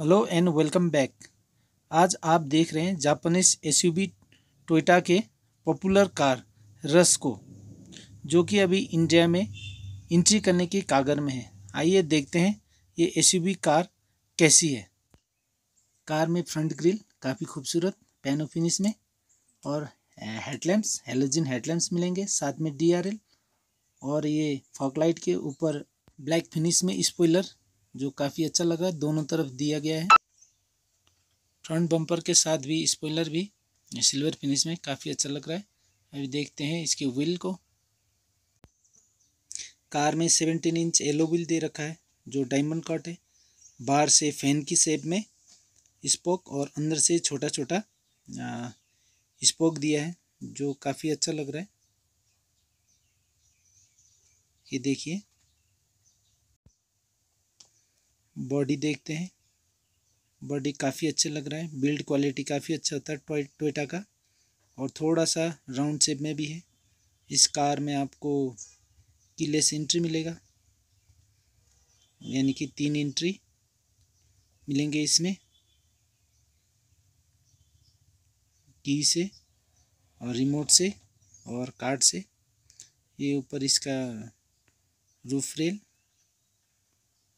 Hello and welcome back. आज आप देख रहे हैं जापानीज एस एसयूवी टोयोटा के पॉपुलर कार रस को, जो कि अभी इंडिया में इंट्री करने के कागर में है। आइए देखते हैं ये एसयूवी कार कैसी है। कार में फ्रंट ग्रिल काफ़ी खूबसूरत पैनो फिनिश में, और हेडलैम्प्स हेलोजिन हेडलैम्प्स मिलेंगे, साथ में डीआरएल और ये फॉकलाइट के ऊपर ब्लैक फिनिश में स्पॉइलर जो काफ़ी अच्छा लग। है दोनों तरफ़ दिया गया है। फ्रंट बम्पर के साथ भी स्पॉइलर भी सिल्वर फिनिश में काफ़ी अच्छा लग रहा है। अभी देखते हैं इसके व्हील को। कार में सेवेंटीन इंच एलो व्हील दे रखा है, जो डायमंड कट है। बाहर से फ़ैन की शेप में स्पोक और अंदर से छोटा छोटा स्पोक दिया है, जो काफ़ी अच्छा लग रहा है। ये देखिए। बॉडी देखते हैं। बॉडी काफ़ी अच्छे लग रहा है। बिल्ड क्वालिटी काफ़ी अच्छा होता है टोयटा का। और थोड़ा सा राउंड शेप में भी है। इस कार में आपको कीलेस एंट्री मिलेगा। यानी कि तीन एंट्री मिलेंगे इसमें। की से और रिमोट से और कार्ड से। ये ऊपर इसका roof rail.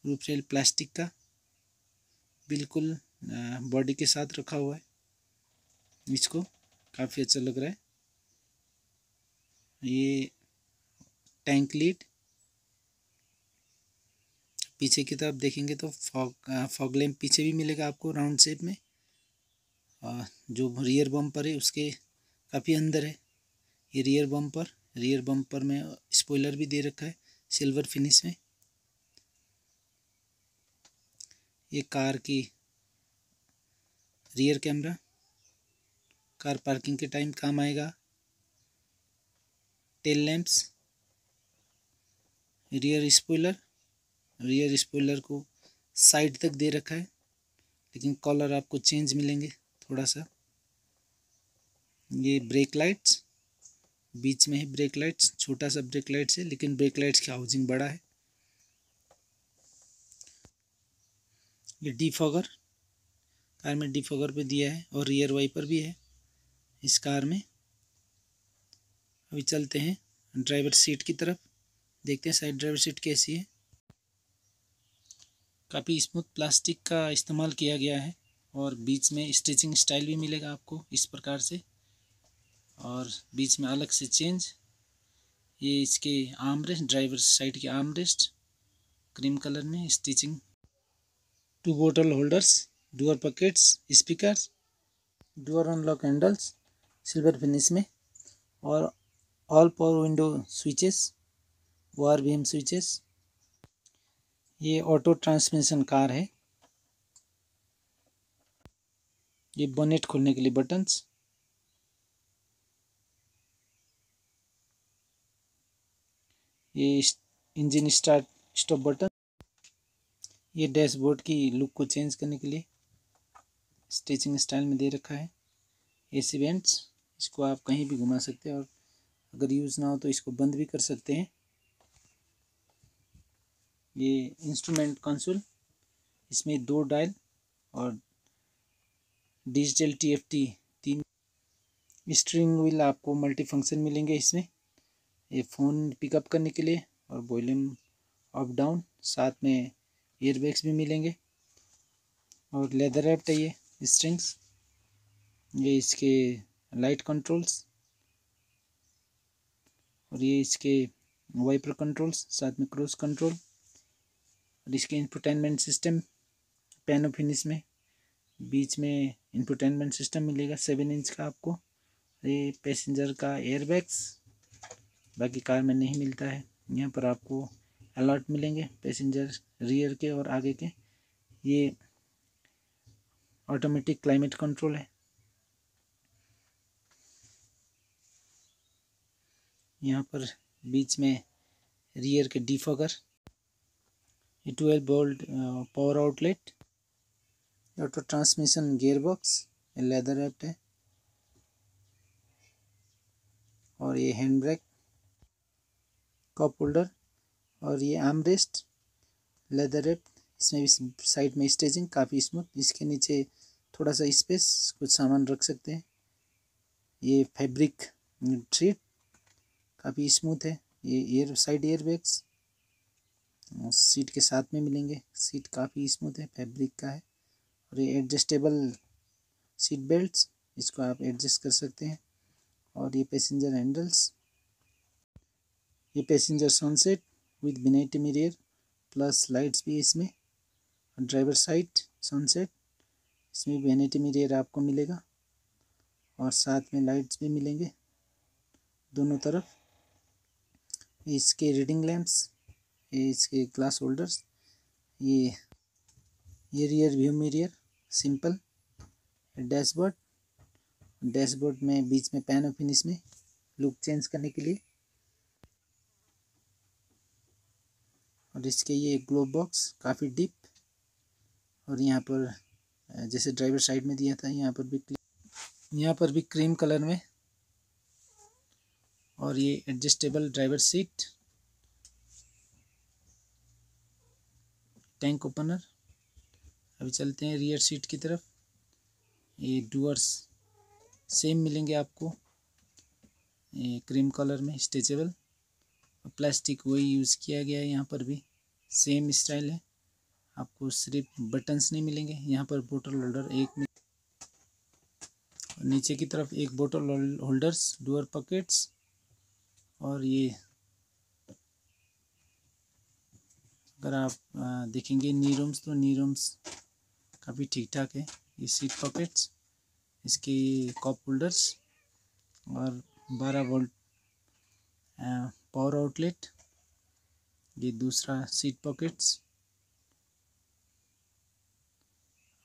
Roof rail plastic का बिल्कुल बॉडी के साथ रखा हुआ है। इसको काफ़ी अच्छा लग रहा है। ये टैंक लीड। पीछे की तरफ़ देखेंगे तो फॉग फॉग लैम्प पीछे भी मिलेगा आपको राउंड शेप में। और जो रियर बम्पर है उसके काफ़ी अंदर है। ये रियर बम्पर रियर बम्पर में स्पॉइलर भी दे रखा है सिल्वर फिनिश में। ये कार की रियर कैमरा कार पार्किंग के टाइम काम आएगा। Tail lamps rear spoiler rear spoiler को साइड तक दे रखा है, लेकिन कॉलर आपको चेंज मिलेंगे थोड़ा सा ये ब्रेक लाइट्स बीच में है ब्रेक लाइट्स छोटा सा ब्रेक लाइट्स है, लेकिन ब्रेक लाइट्स की हाउसिंग बड़ा है। ये डिफॉगर, कार में डिफॉगर पे दिया है और रियर वाइपर भी है इस कार में। अभी चलते हैं ड्राइवर सीट की तरफ़, देखते हैं साइड ड्राइवर सीट कैसी है। काफ़ी स्मूथ प्लास्टिक का इस्तेमाल किया गया है और बीच में स्टिचिंग स्टाइल भी मिलेगा आपको इस प्रकार से। और बीच में अलग से चेंज ये इसके आर्मरेस्ट ड्राइवर साइड के आर्मरेस्ट क्रीम कलर में stitching two bottle holders door pockets speakers door unlock handles silver finish में, और ऑल पावर विंडो स्विचेस वार एम स्विचेस ये ऑटो ट्रांसमिशन कार है। ये बोनेट खोलने के लिए बटन्स ये इंजन स्टार्ट स्टॉप बटन ये डैशबोर्ड की लुक को चेंज करने के लिए स्टिचिंग स्टाइल में दे रखा है। एसी वेंट्स इसको आप कहीं भी घुमा सकते हैं और अगर यूज़ ना हो तो इसको बंद भी कर सकते हैं। ये इंस्ट्रूमेंट कंसोल, इसमें दो डायल और डिजिटल टीएफटी तीन स्ट्रिंग व्हील आपको मल्टी फ़ंक्शन मिलेंगे इसमें। ये फ़ोन पिकअप करने के लिए और वॉल्यूम अप डाउन, साथ में एयरबैग्स भी मिलेंगे। और लेदर रैप्ट है ये स्ट्रिंग्स ये इसके लाइट कंट्रोल्स और ये इसके वाइपर कंट्रोल्स साथ में क्रूज कंट्रोल और इसके इंटरटेनमेंट सिस्टम पैनो फिनिश में। बीच में इंटरटेनमेंट सिस्टम मिलेगा सेवन इंच का आपको। ये पैसेंजर का एयरबैग्स बाकी कार में नहीं मिलता है। यहाँ पर आपको अलर्ट मिलेंगे पैसेंजर रियर के और आगे के। ये ऑटोमेटिक क्लाइमेट कंट्रोल है। यहाँ पर बीच में रियर के डिफॉगर ये twelve volt power outlet auto transmission gear box leather apt है। और ये हैंड ब्रेक कप होल्डर और ये आर्मरेस्ट लेदर रेप, इसमें भी साइड में स्टेजिंग काफ़ी स्मूथ, इसके नीचे थोड़ा सा स्पेस, कुछ सामान रख सकते हैं। ये फैब्रिक ट्रीट काफ़ी स्मूथ है। ये air side air bags seat के साथ में मिलेंगे। सीट काफ़ी स्मूथ है फैब्रिक का है। और ये एडजस्टेबल सीट बेल्ट्स इसको आप एडजस्ट कर सकते हैं। और ये पैसेंजर हैंडल्स ये passenger sunset with vanity mirror plus lights भी इसमें। ड्राइवर साइड सनसेट इसमें वेनेटी मिरर आपको मिलेगा। और साथ में लाइट्स भी मिलेंगे दोनों तरफ़। इसके रीडिंग लैंप्स ये इसके ग्लास होल्डर्स ये ये rear view mirror simple dashboard dashboard में बीच में पैन फिनिश में लुक चेंज करने के लिए। और इसके ये ग्लोब बॉक्स काफ़ी डीप और यहाँ पर जैसे ड्राइवर साइड में दिया था, यहाँ पर भी यहाँ पर भी क्रीम कलर में और ये adjustable driver seat tank opener अभी चलते हैं रियर सीट की तरफ़। ये डुअर्स सेम मिलेंगे आपको। ये क्रीम कलर में स्ट्रेचेबल प्लास्टिक वही यूज़ किया गया है यहाँ पर भी। सेम स्टाइल है। आपको सिर्फ़ बटन्स नहीं मिलेंगे। यहाँ पर बोटल होल्डर एक में नीचे की तरफ़ एक बोटल होल्डर्स डुअर पॉकेट्स और ये अगर आप देखेंगे नी रूम्स तो नी रूम्स काफ़ी ठीक ठाक है। ये सीट पॉकेट्स, इसके कॉप होल्डर्स और 12 वोल्ट पावर आउटलेट ये दूसरा सीट पॉकेट्स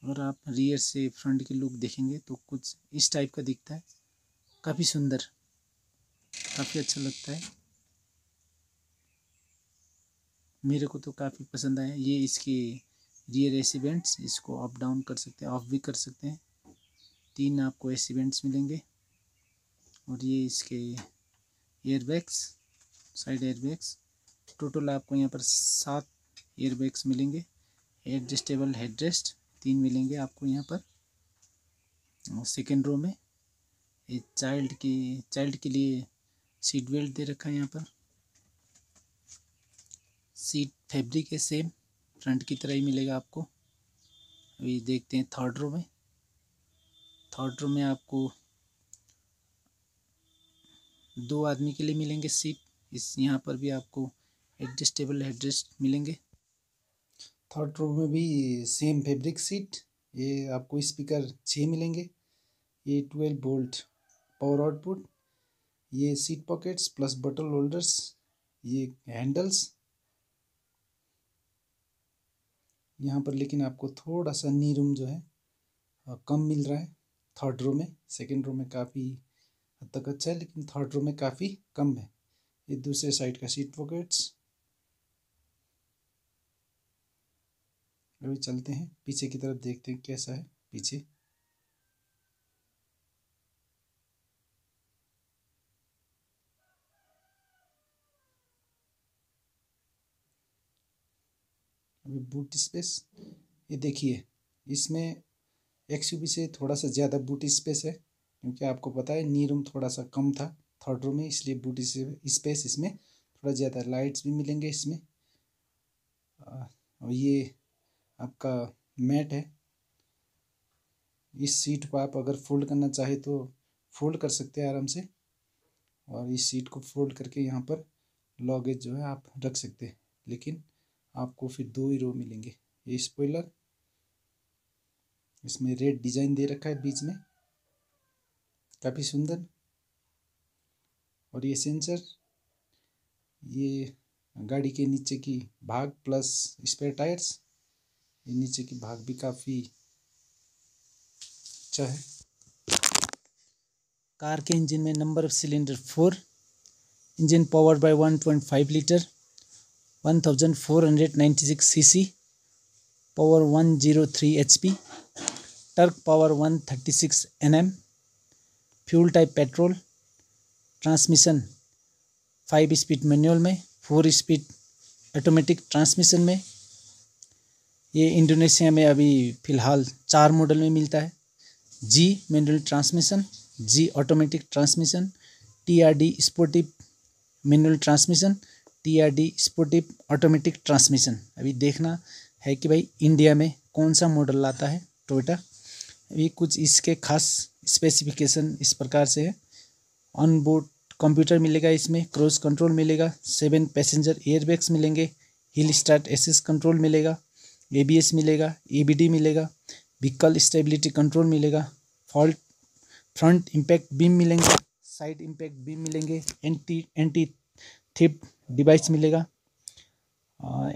अगर आप रियर से फ्रंट की लुक देखेंगे तो कुछ इस टाइप का दिखता है। काफ़ी सुंदर, काफ़ी अच्छा लगता है। मेरे को तो काफ़ी पसंद आया। ये इसके रियर एसी वेंट्स इसको अप डाउन कर सकते हैं ऑफ़ भी कर सकते हैं। तीन आपको एसी वेंट्स मिलेंगे। और ये इसके एयरबैग्स साइड एयरबैग्स। टोटल आपको यहाँ पर सात एयरबैग्स मिलेंगे। एडजस्टेबल हेडरेस्ट तीन मिलेंगे आपको यहाँ पर। सेकेंड रो में ये चाइल्ड की, चाइल्ड के लिए सीट बेल्ट दे रखा है यहाँ पर। सीट फैब्रिक है सेम, फ्रंट की तरह ही मिलेगा आपको। अभी देखते हैं थर्ड रो में। थर्ड रो में आपको दो आदमी के लिए मिलेंगे सीट। इस यहाँ पर भी आपको एडजस्टेबल हेडरेस्ट मिलेंगे। थर्ड रो में भी सेम फैब्रिक सीट ये आपको स्पीकर छः मिलेंगे। ये ट्वेल्व बोल्ट पावर आउटपुट ये seat pockets plus bottle holders ये हैंडल्स यहाँ पर लेकिन आपको थोड़ा सा नी रूम जो है कम मिल रहा है। थर्ड रो में सेकंड रो में काफ़ी हद तक अच्छा है, लेकिन थर्ड रो में काफ़ी कम है। ये दूसरे साइड का सीट पॉकेट्स अभी चलते हैं, पीछे की तरफ़ देखते हैं कैसा है, पीछे। अभी बूट स्पेस ये देखिए, इसमें एक्स से थोड़ा सा ज़्यादा बूट स्पेस है, क्योंकि आपको पता है नी रूम थोड़ा सा कम था। थर्ड रूम में इसलिए बूट स्पेस इसमें थोड़ा ज़्यादा लाइट्स भी मिलेंगे इसमें। और ये आपका मैट है। इस सीट को आप अगर फोल्ड करना चाहे तो फोल्ड कर सकते हैं आराम से। और इस सीट को फोल्ड करके यहाँ पर लॉगेज जो है आप रख सकते हैं। लेकिन आपको फिर दो ही रो मिलेंगे। ये स्पॉइलर इसमें रेड डिज़ाइन दे रखा है बीच में। काफ़ी सुंदर। और ये सेंसर ये गाड़ी के नीचे की भाग प्लस स्पेयर टायर्स ये नीचे की भाग भी काफ़ी अच्छा है। कार के इंजन में number of cylinder four engine power by one point five litre one thousand four hundred ninety six C C power one zero three H P torque power one thirty six N M fuel type petrol transmission five speed manual में four speed automatic transmission में। ये Indonesia में अभी फ़िलहाल चार model में मिलता है। G manual transmission G automatic transmission T R D sportivo manual transmission T R D sportivo automatic transmission अभी देखना है कि भाई इंडिया में कौन सा मॉडल लाता है टोयोटा अभी कुछ इसके खास स्पेसिफिकेशन इस प्रकार से है। ऑन बोर्ड कंप्यूटर मिलेगा इसमें क्रूज कंट्रोल मिलेगा सेवन पैसेंजर एयरबैग्स मिलेंगे हिल स्टार्ट एसेस कंट्रोल मिलेगा एबीएस मिलेगा ईबीडी मिलेगा व्हीकल स्टेबिलिटी कंट्रोल मिलेगा फॉल्ट फ्रंट इम्पैक्ट बीम मिलेंगे साइड इम्पैक्ट बीम मिलेंगे एंटी एंटी थिफ्ट डिवाइस मिलेगा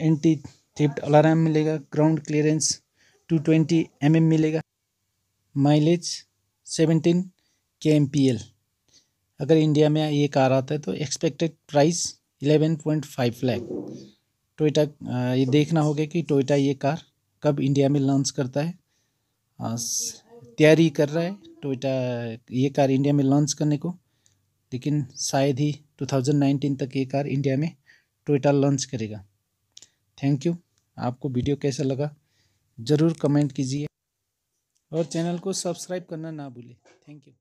एंटी थिफ्ट अलार्म मिलेगा ground clearance two twenty M मिलेगा mileage seventeen K M P L अगर इंडिया में ये कार आता है तो expected price eleven point five lakh Toyota ये देखना होगा कि टोयोटा ये कार कब इंडिया में लॉन्च करता है। तैयारी कर रहा है टोयोटा ये कार इंडिया में लॉन्च करने को। लेकिन शायद ही 2019 तक ये कार इंडिया में टोयोटा लॉन्च करेगा। थैंक यू आपको वीडियो कैसा लगा? ज़रूर कमेंट कीजिए। और चैनल को सब्सक्राइब करना ना भूलें। Thank you